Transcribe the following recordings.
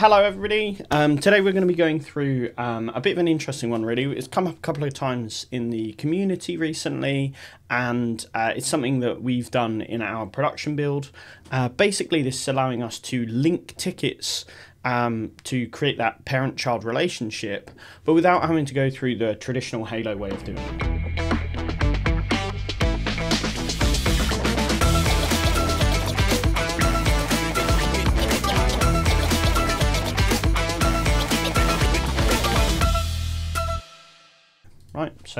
hello everybody. Um, today we're going to be going through um, a bit of an interesting one really. It's come up a couple of times in the community recently and uh, it's something that we've done in our production build. Uh, basically this is allowing us to link tickets um, to create that parent-child relationship but without having to go through the traditional Halo way of doing it.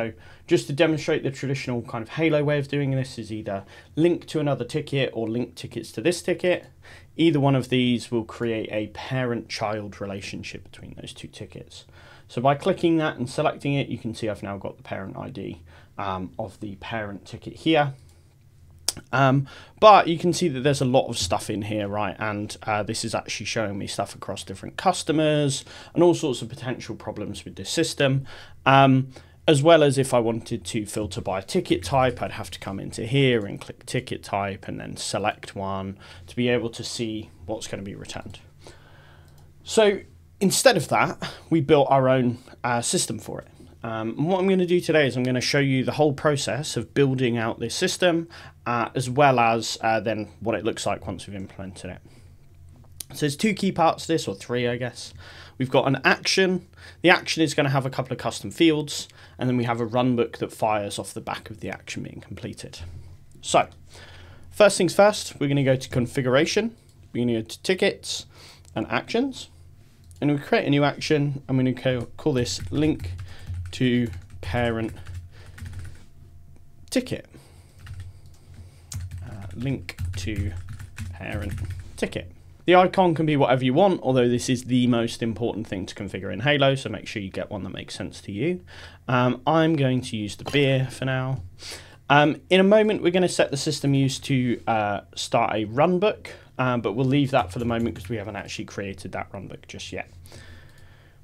So just to demonstrate the traditional kind of Halo way of doing this is either link to another ticket or link tickets to this ticket. Either one of these will create a parent-child relationship between those two tickets. So by clicking that and selecting it, you can see I've now got the parent ID um, of the parent ticket here. Um, but you can see that there's a lot of stuff in here, right? And uh, this is actually showing me stuff across different customers and all sorts of potential problems with this system. Um, as well as if I wanted to filter by ticket type, I'd have to come into here and click ticket type and then select one to be able to see what's going to be returned. So instead of that, we built our own uh, system for it. Um, what I'm going to do today is I'm going to show you the whole process of building out this system, uh, as well as uh, then what it looks like once we've implemented it. So there's two key parts to this, or three, I guess. We've got an action. The action is going to have a couple of custom fields, and then we have a runbook that fires off the back of the action being completed. So, first things first, we're going to go to configuration. We're going to go to tickets and actions, and we create a new action. I'm going to call this link to parent ticket. Uh, link to parent ticket. The icon can be whatever you want, although this is the most important thing to configure in Halo, so make sure you get one that makes sense to you. Um, I'm going to use the beer for now. Um, in a moment, we're going to set the system use to uh, start a runbook, um, but we'll leave that for the moment because we haven't actually created that runbook just yet.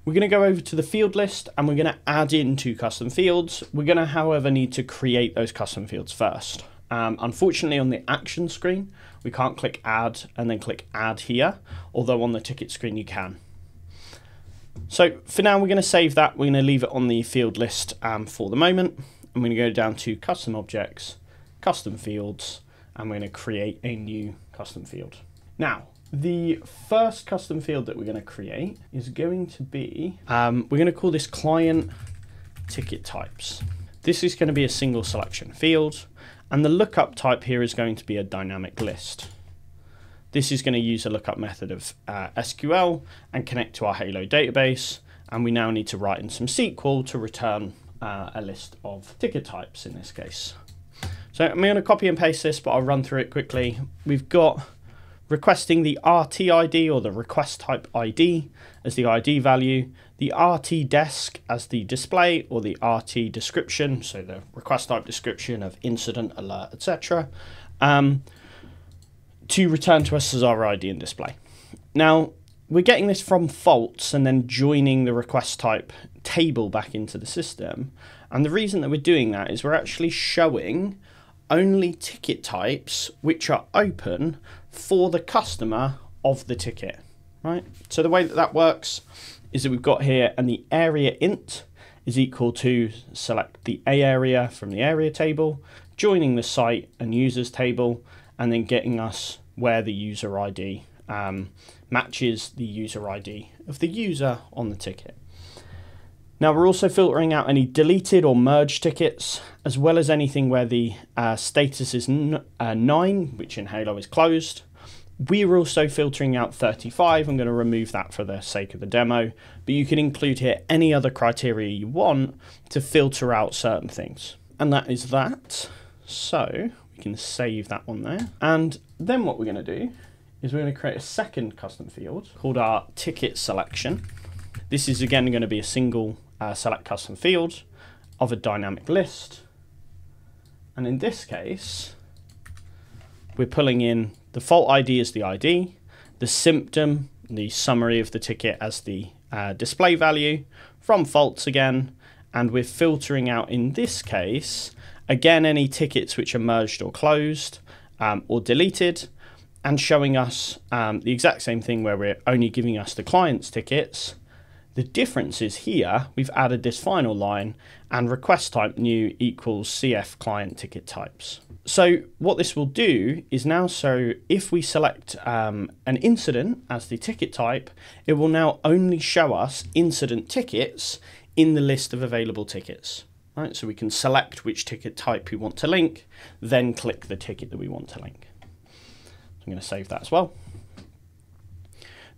We're going to go over to the field list and we're going to add in two custom fields. We're going to, however, need to create those custom fields first. Um, unfortunately, on the action screen, we can't click add and then click add here, although on the ticket screen you can. So for now, we're going to save that. We're going to leave it on the field list um, for the moment. I'm going to go down to custom objects, custom fields, and we're going to create a new custom field. Now, the first custom field that we're going to create is going to be, um, we're going to call this client ticket types. This is going to be a single selection field. And the lookup type here is going to be a dynamic list. This is going to use a lookup method of uh, SQL and connect to our Halo database. And we now need to write in some SQL to return uh, a list of ticket types in this case. So I'm going to copy and paste this, but I'll run through it quickly. We've got requesting the RT ID or the request type ID as the ID value, the RT desk as the display or the RT description, so the request type description of incident, alert, etc., um, to return to us as our ID and display. Now, we're getting this from faults and then joining the request type table back into the system. And the reason that we're doing that is we're actually showing only ticket types which are open for the customer of the ticket, right? So the way that that works is that we've got here and the area int is equal to select the A area from the area table, joining the site and users table, and then getting us where the user ID um, matches the user ID of the user on the ticket. Now we're also filtering out any deleted or merged tickets, as well as anything where the uh, status is uh, 9, which in Halo is closed. We're also filtering out 35, I'm going to remove that for the sake of the demo, but you can include here any other criteria you want to filter out certain things. And that is that. So we can save that one there. And then what we're going to do is we're going to create a second custom field called our ticket selection. This is again going to be a single uh, select custom field of a dynamic list. And in this case, we're pulling in the fault ID is the ID, the symptom, the summary of the ticket as the uh, display value from faults again, and we're filtering out in this case, again, any tickets which are merged or closed um, or deleted, and showing us um, the exact same thing where we're only giving us the client's tickets. The difference is here, we've added this final line and request type new equals CF client ticket types. So what this will do is now, so if we select um, an incident as the ticket type, it will now only show us incident tickets in the list of available tickets. Right, so we can select which ticket type we want to link, then click the ticket that we want to link. I'm going to save that as well.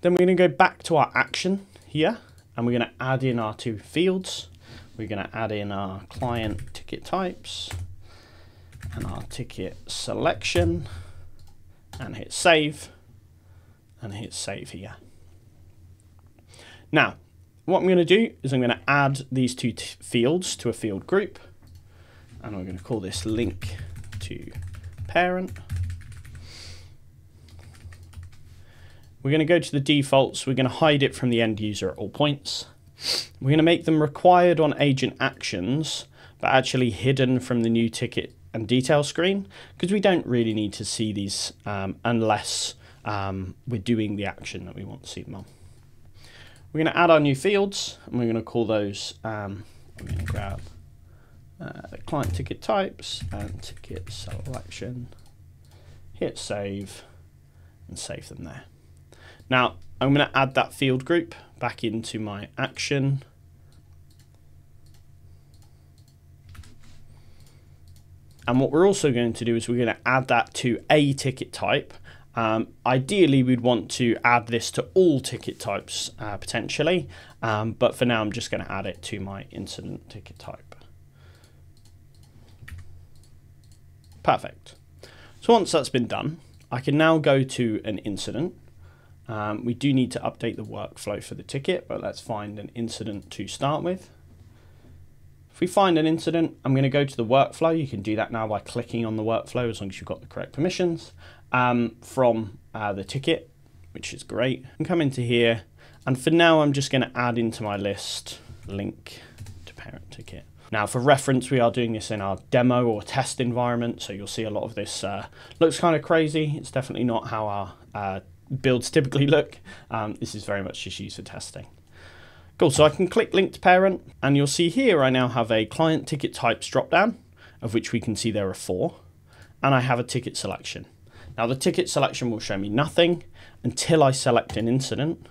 Then we're going to go back to our action here, and we're going to add in our two fields. We're going to add in our client ticket types and our ticket selection and hit save and hit save here. Now, what I'm going to do is I'm going to add these two fields to a field group and I'm going to call this link to parent. We're going to go to the defaults. We're going to hide it from the end user at all points. We're going to make them required on agent actions, but actually hidden from the new ticket and detail screen because we don't really need to see these um, unless um, we're doing the action that we want to see them on. We're going to add our new fields and we're going to call those, um, going to grab uh, client ticket types and ticket selection, hit save and save them there. Now I'm going to add that field group back into my action And what we're also going to do is we're going to add that to a ticket type. Um, ideally, we'd want to add this to all ticket types uh, potentially, um, but for now I'm just going to add it to my incident ticket type. Perfect. So once that's been done, I can now go to an incident. Um, we do need to update the workflow for the ticket, but let's find an incident to start with. If we find an incident, I'm going to go to the workflow. You can do that now by clicking on the workflow as long as you've got the correct permissions um, from uh, the ticket, which is great. And come into here. And for now, I'm just going to add into my list link to parent ticket. Now, for reference, we are doing this in our demo or test environment, so you'll see a lot of this uh, looks kind of crazy. It's definitely not how our uh, builds typically look. Um, this is very much just used for testing. Cool, so I can click link to parent and you'll see here I now have a client ticket types drop down of which we can see there are four and I have a ticket selection. Now the ticket selection will show me nothing until I select an incident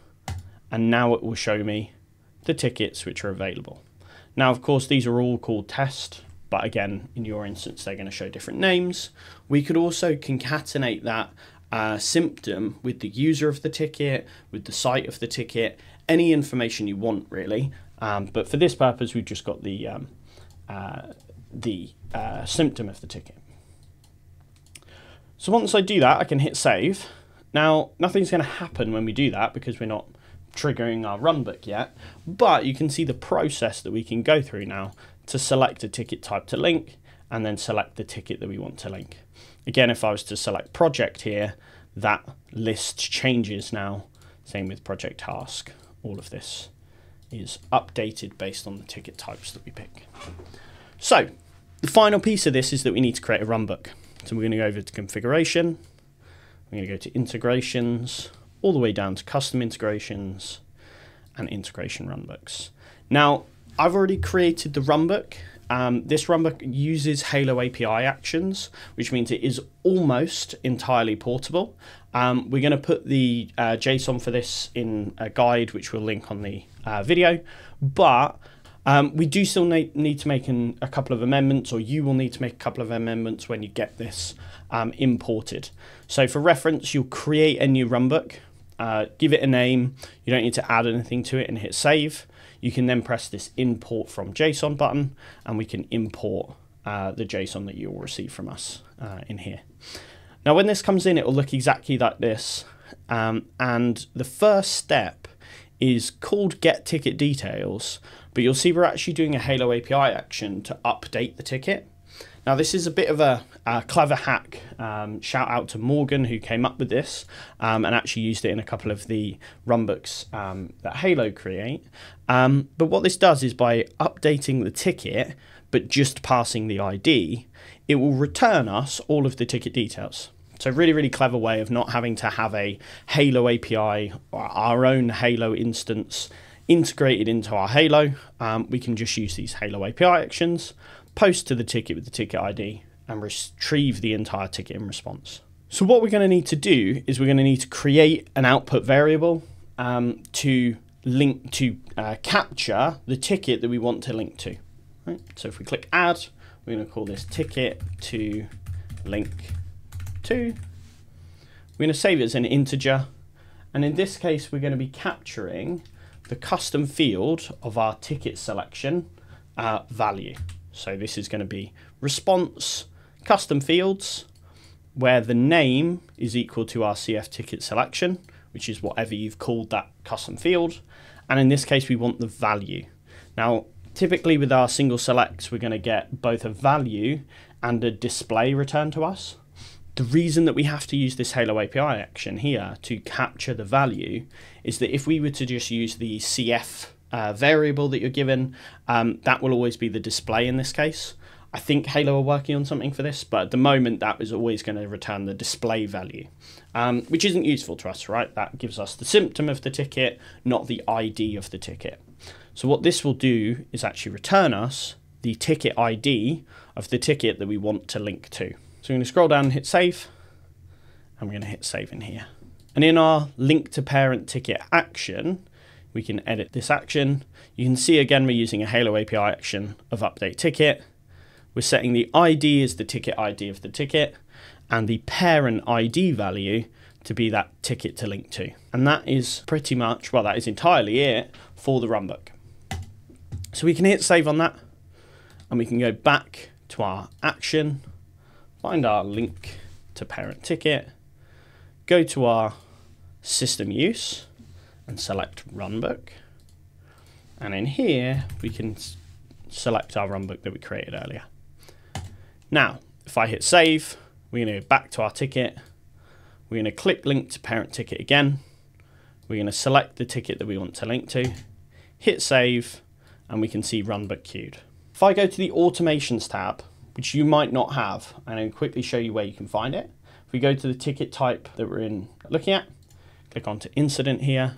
and now it will show me the tickets which are available. Now of course these are all called test but again in your instance they're going to show different names. We could also concatenate that uh, symptom with the user of the ticket, with the site of the ticket, any information you want really. Um, but for this purpose, we've just got the um, uh, the uh, symptom of the ticket. So once I do that, I can hit save. Now, nothing's going to happen when we do that because we're not triggering our runbook yet, but you can see the process that we can go through now to select a ticket type to link and then select the ticket that we want to link. Again, if I was to select project here, that list changes now, same with project task all of this is updated based on the ticket types that we pick. So the final piece of this is that we need to create a runbook. So we're going to go over to configuration, we're going to go to integrations, all the way down to custom integrations and integration runbooks. Now, I've already created the runbook. Um, this runbook uses Halo API actions, which means it is almost entirely portable. Um, we're going to put the uh, JSON for this in a guide, which we'll link on the uh, video. But um, we do still need, to make an, a couple of amendments, or you will need to make a couple of amendments when you get this um, imported. So for reference, you'll create a new runbook, uh, give it a name. You don't need to add anything to it and hit save. You can then press this import from JSON button, and we can import uh, the JSON that you'll receive from us uh, in here. Now when this comes in, it will look exactly like this. Um, and the first step is called get ticket details, but you'll see we're actually doing a Halo API action to update the ticket. Now this is a bit of a, a clever hack. Um, shout out to Morgan who came up with this um, and actually used it in a couple of the runbooks um, that Halo create. Um, but what this does is by updating the ticket, but just passing the ID, it will return us all of the ticket details. So really, really clever way of not having to have a Halo API or our own Halo instance integrated into our Halo. Um, we can just use these Halo API actions, post to the ticket with the ticket ID, and retrieve the entire ticket in response. So what we're going to need to do is we're going to need to create an output variable um, to link to uh, capture the ticket that we want to link to. Right? So if we click add, we're going to call this ticket to link to. We're going to save it as an integer. And in this case, we're going to be capturing the custom field of our ticket selection uh, value. So this is going to be response custom fields where the name is equal to our CF ticket selection, which is whatever you've called that custom field. And in this case, we want the value. Now, typically with our single selects, we're going to get both a value and a display returned to us. The reason that we have to use this Halo API action here to capture the value is that if we were to just use the CF uh, variable that you're given, um, that will always be the display in this case. I think Halo are working on something for this, but at the moment that is always going to return the display value, um, which isn't useful to us, right? That gives us the symptom of the ticket, not the ID of the ticket. So what this will do is actually return us the ticket ID of the ticket that we want to link to. So we're going to scroll down and hit save, and we're going to hit save in here. And in our link to parent ticket action, we can edit this action. You can see again we're using a Halo API action of update ticket. We're setting the ID as the ticket ID of the ticket and the parent ID value to be that ticket to link to. And that is pretty much, well, that is entirely it for the runbook. So we can hit save on that and we can go back to our action find our link to parent ticket, go to our system use and select runbook. And in here, we can select our runbook that we created earlier. Now, if I hit save, we're going to go back to our ticket. We're going to click link to parent ticket again. We're going to select the ticket that we want to link to, hit save, and we can see runbook queued. If I go to the automations tab, which you might not have, and I'll quickly show you where you can find it. If we go to the ticket type that we're in looking at, click onto incident here,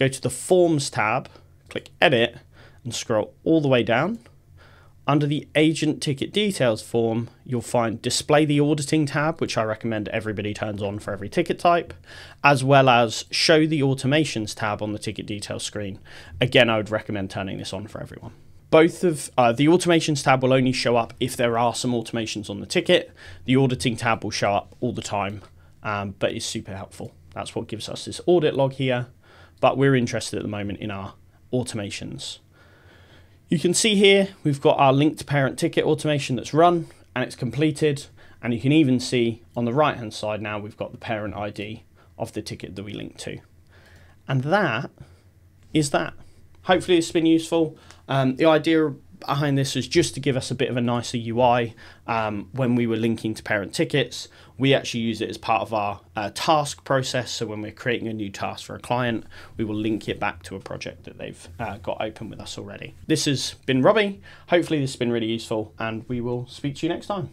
go to the forms tab, click edit, and scroll all the way down. Under the agent ticket details form, you'll find display the auditing tab, which I recommend everybody turns on for every ticket type, as well as show the automations tab on the ticket details screen. Again, I would recommend turning this on for everyone both of uh, the automations tab will only show up if there are some automations on the ticket. The auditing tab will show up all the time, um, but it's super helpful. That's what gives us this audit log here. But we're interested at the moment in our automations. You can see here we've got our linked parent ticket automation that's run and it's completed. And you can even see on the right hand side now we've got the parent ID of the ticket that we linked to. And that is that. Hopefully it's been useful. Um, the idea behind this was just to give us a bit of a nicer UI um, when we were linking to parent tickets. We actually use it as part of our uh, task process. So when we're creating a new task for a client, we will link it back to a project that they've uh, got open with us already. This has been Robbie. Hopefully this has been really useful and we will speak to you next time.